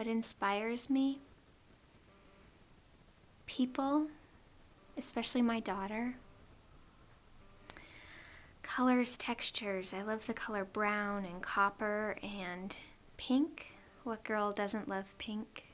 What inspires me? People, especially my daughter. Colors, textures. I love the color brown and copper and pink. What girl doesn't love pink?